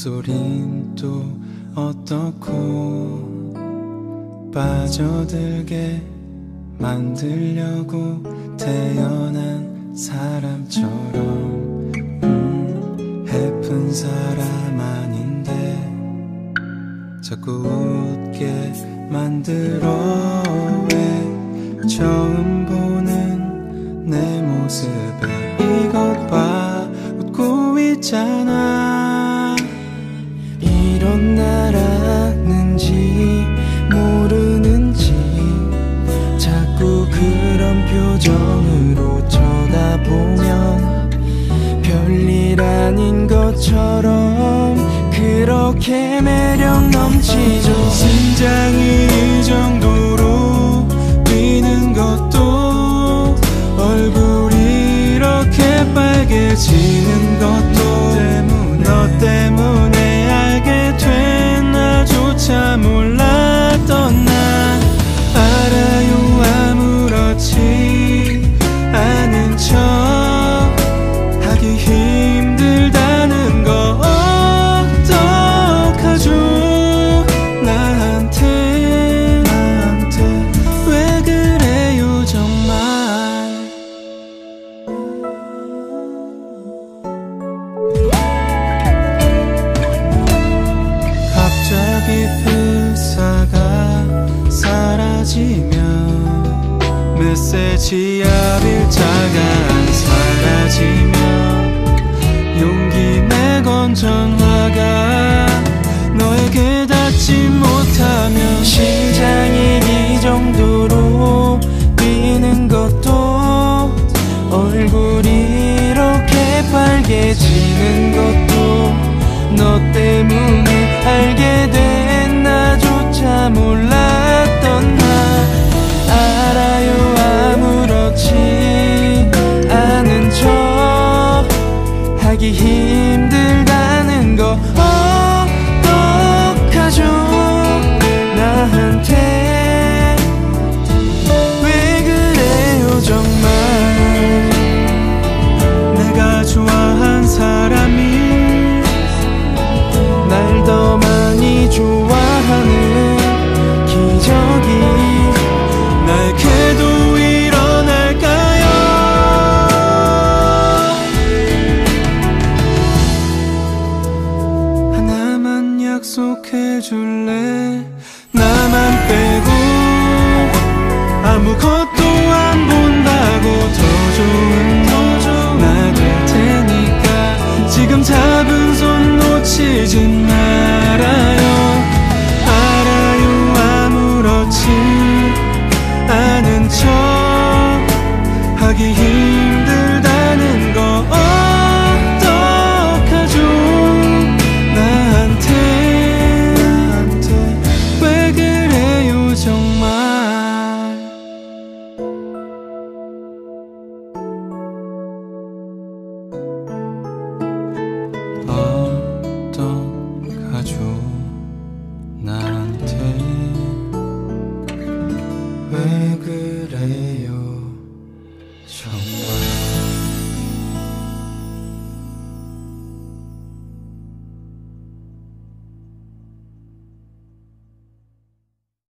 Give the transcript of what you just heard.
목소린 또 어떻고 빠져들게 만들려고 태어난 사람처럼 음, 해픈 사람 아닌데 자꾸 웃게 만들어. 왜 처음 보는 내 모습에 이것 봐. 웃고 있잖아 아는지 모르는지 자꾸 그런 표정으로 쳐다보면 별일 아닌 것처럼 그렇게 매력 넘치죠. 심장이 이 정도로 뛰는 것도 얼굴이 이렇게 빨개지는 것도 너 때문에 메시지 앞일자가 사라지면 용기 내건 전 해 줄래? 나만 빼고 아무것도 안 본다고 더 좋은 make